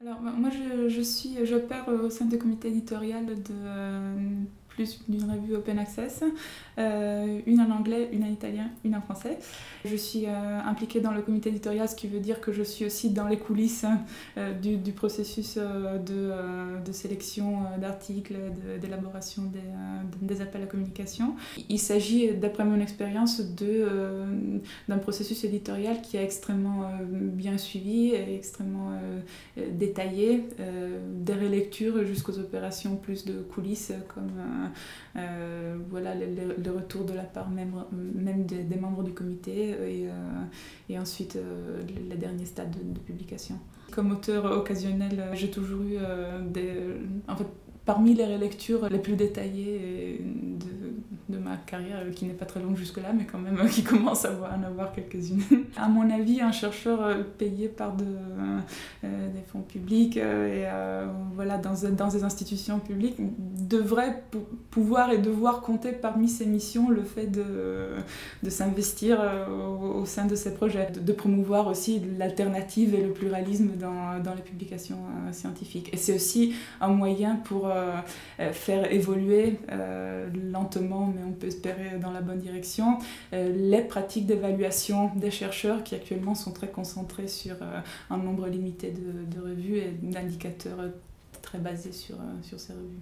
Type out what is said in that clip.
Alors moi je, je suis, j'opère au sein du comité éditorial de plus d'une revue open access, euh, une en anglais, une en italien, une en français. Je suis euh, impliquée dans le comité éditorial, ce qui veut dire que je suis aussi dans les coulisses euh, du, processus de, sélection d'articles, d'élaboration des, des, appels à communication. Il s'agit, d'après mon expérience, d'un processus éditorial qui est extrêmement bien suivi et extrêmement détaillé, des relectures jusqu'aux opérations plus de coulisses comme euh, voilà, le, le, retour de la part même, des, membres du comité et, euh, ensuite euh, les derniers stades de, publication. Comme auteur occasionnel, j'ai toujours eu. En fait, parmi les relectures les plus détaillées de, ma carrière, euh, qui n'est pas très longue jusque-là, mais quand même qui commence à en avoir quelques-unes. à mon avis, un chercheur euh, payé par euh, des fonds publics et voilà, dans, dans des institutions publiques devrait pouvoir et devoir compter parmi ses missions le fait de, de s'investir au, sein de ces projets, de, promouvoir aussi l'alternative et le pluralisme dans, dans les publications scientifiques. Et c'est aussi un moyen pour faire évoluer lentement, on peut espérer dans la bonne direction, euh, les pratiques d'évaluation des chercheurs qui actuellement sont très concentrés sur un nombre limité de, revues et d'indicateurs très basés sur ces revues.